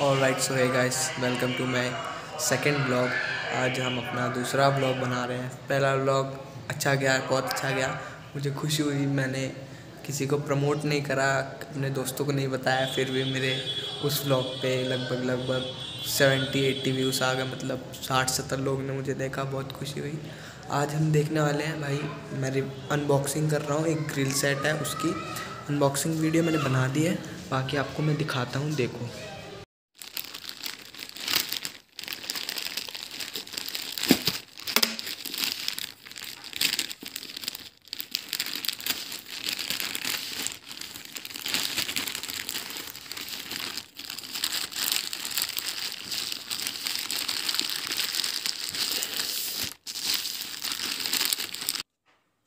All right so hi guys welcome to my second blog आज हम अपना दूसरा ब्लॉग बना रहे हैं। पहला ब्लॉग अच्छा गया, बहुत अच्छा गया। मुझे खुशी हुई, मैंने किसी को प्रमोट नहीं करा, अपने दोस्तों को नहीं बताया। फिर भी मेरे उस ब्लॉग पे लगभग लगभग सेवेंटी एट्टी व्यूज़ आ गए। मतलब साठ, सत्तर लोग ने मुझे देखा, बहुत खुशी हुई। आज हम देखने वाले हैं भाई, मैं अनबॉक्सिंग कर रहा हूँ। एक ग्रिल सेट है उसकी। अनबॉक्सिंग वीडियो मैंने बना दी है। बाकी आपको मैं दिखाता हूँ, देखो।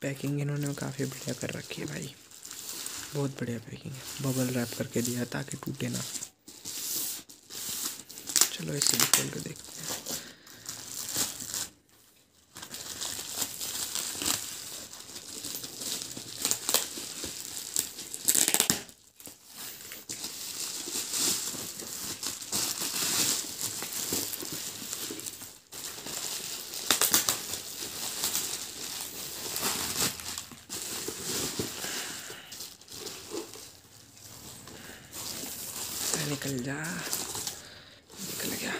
पैकिंग इन्होंने काफ़ी बढ़िया कर रखी है भाई। बहुत बढ़िया पैकिंग है। बबल रैप करके दिया ताकि टूटे ना। चलो इसे खोल के देखते निकल जा निकल गया।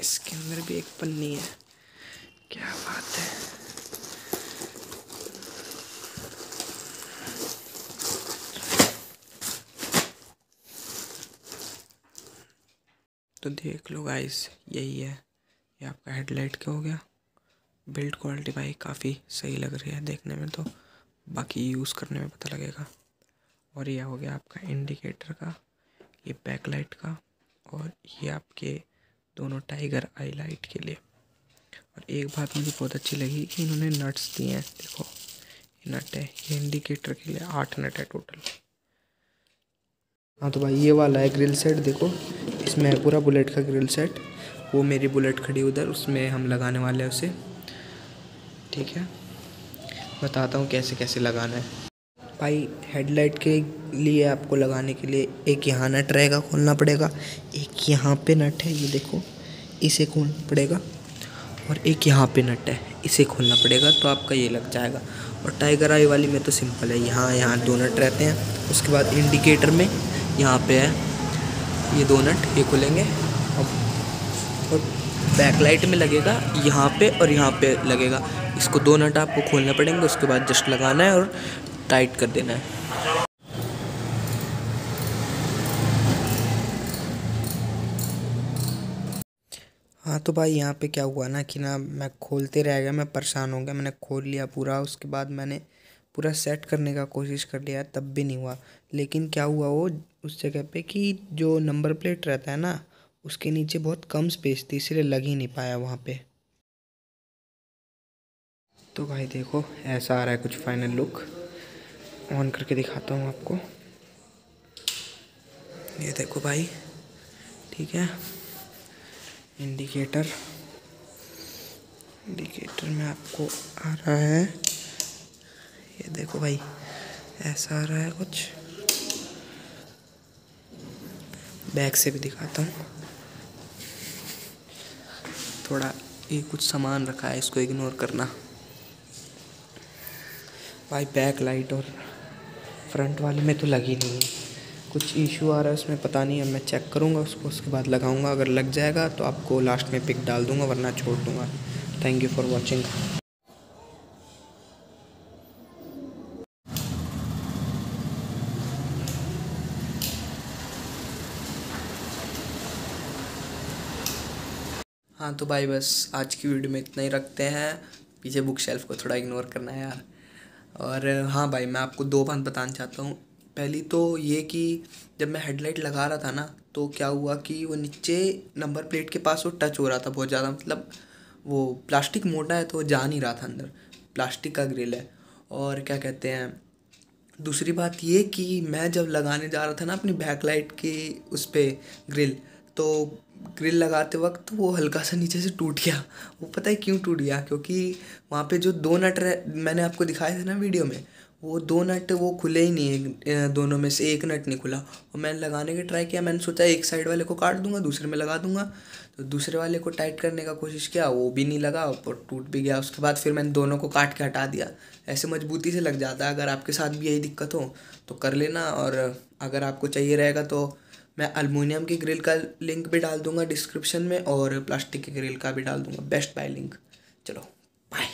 इसके अंदर भी एक पन्नी है क्या बात है तो देख लो गाइस यही है। ये आपका हेडलाइट क्या हो गया? बिल्ड क्वालिटी भाई काफ़ी सही लग रही है देखने में तो। बाकी यूज़ करने में पता लगेगा। और ये हो गया आपका इंडिकेटर का, ये बैक लाइट का और ये आपके दोनों टाइगर आई लाइट के लिए। और एक बात मुझे बहुत अच्छी लगी कि इन्होंने नट्स दिए हैं, देखो। ये नट है, ये इंडिकेटर के लिए आठ नट है टोटल हाँ तो भाई ये वाला है ग्रिल सेट देखो। इसमें है पूरा बुलेट का ग्रिल सेट। वो मेरी बुलेट खड़ी उधर, उसमें हम लगाने वाले हैं उसे। ठीक है? बताता हूँ कैसे कैसे लगाना है। भाई, हेडलाइट के लिए आपको लगाने के लिए एक यहाँ नट रहेगा, खोलना पड़ेगा। एक यहाँ पे नट है, ये देखो, इसे खोलना पड़ेगा। और एक यहाँ पे नट है, इसे खोलना पड़ेगा तो आपका ये लग जाएगा। और टाइगर आई वाली में तो सिंपल है, यहाँ यहाँ दो नट रहते हैं। उसके बाद इंडिकेटर में यहाँ पे है ये दो नट, ये खुलेंगे। अब, और बैक लाइट में लगेगा, यहाँ पे और यहाँ पे लगेगा। इसको दो नट आपको खोलने पड़ेंगे, उसके बाद जस्ट लगाना है और टाइट कर देना है। हाँ तो भाई यहाँ पे क्या हुआ ना कि ना मैं खोलते रह गया, मैं परेशान हो गया, मैंने खोल लिया पूरा, उसके बाद मैंने पूरा सेट करने का कोशिश कर लिया, तब भी नहीं हुआ। लेकिन क्या हुआ वो, उस जगह पे कि जो नंबर प्लेट रहता है ना, उसके नीचे बहुत कम स्पेस थी, इसलिए लग ही नहीं पाया वहाँ पे। तो भाई देखो, ऐसा आ रहा है कुछ फाइनल लुक ऑन करके दिखाता हूँ आपको। ये देखो भाई, ठीक है? इंडिकेटर इंडिकेटर में आपको आ रहा है। ये देखो भाई, ऐसा आ रहा है कुछ। बैक से भी दिखाता हूँ। थोड़ा ये कुछ सामान रखा है, इसको इग्नोर करना। भाई बैक लाइट और फ्रंट वाले में तो लगी नहीं है। कुछ इशू आ रहा है उसमें, पता नहीं है मैं चेक करूँगा उसको, उसके बाद लगाऊँगा। अगर लग जाएगा तो आपको लास्ट में पिक डाल दूँगा, वरना छोड़ दूँगा। थैंक यू फॉर वॉचिंग हाँ तो भाई बस आज की वीडियो में इतना ही रखते हैं। पीछे बुक शेल्फ को थोड़ा इग्नोर करना है यार। और हाँ भाई, मैं आपको दो बात बताना चाहता हूँ। पहली तो ये कि जब मैं हेडलाइट लगा रहा था ना तो क्या हुआ कि वो नीचे नंबर प्लेट के पास वो टच हो रहा था बहुत ज़्यादा। मतलब वो प्लास्टिक मोटा है तो वो जा नहीं रहा था अंदर। प्लास्टिक का ग्रिल है। और क्या कहते हैं, दूसरी बात ये कि मैं जब लगाने जा रहा था ना अपनी बैकलाइट की उस पर ग्रिल तो ग्रिल लगाते वक्त वो हल्का सा नीचे से टूट गया। वो पता है क्यों टूट गया? क्योंकि वहाँ पे जो दो नट मैंने आपको दिखाए थे ना वीडियो में, वो दो नट वो खुले ही नहीं दोनों में से एक नट नहीं खुला। और मैंने लगाने का ट्राई किया, मैंने सोचा एक साइड वाले को काट दूँगा, दूसरे में लगा दूँगा। तो दूसरे वाले को टाइट करने का कोशिश किया, वो भी नहीं लगा और टूट भी गया। उसके बाद फिर मैंने दोनों को काट के हटा दिया। ऐसे मजबूती से लग जाता है, अगर आपके साथ भी यही दिक्कत हो तो कर लेना और अगर आपको चाहिए रहेगा तो मैं अलमोनियम की ग्रिल का लिंक भी डाल दूँगा डिस्क्रिप्शन में और प्लास्टिक की ग्रिल का भी डाल दूँगा। बेस्ट बाय लिंक चलो बाय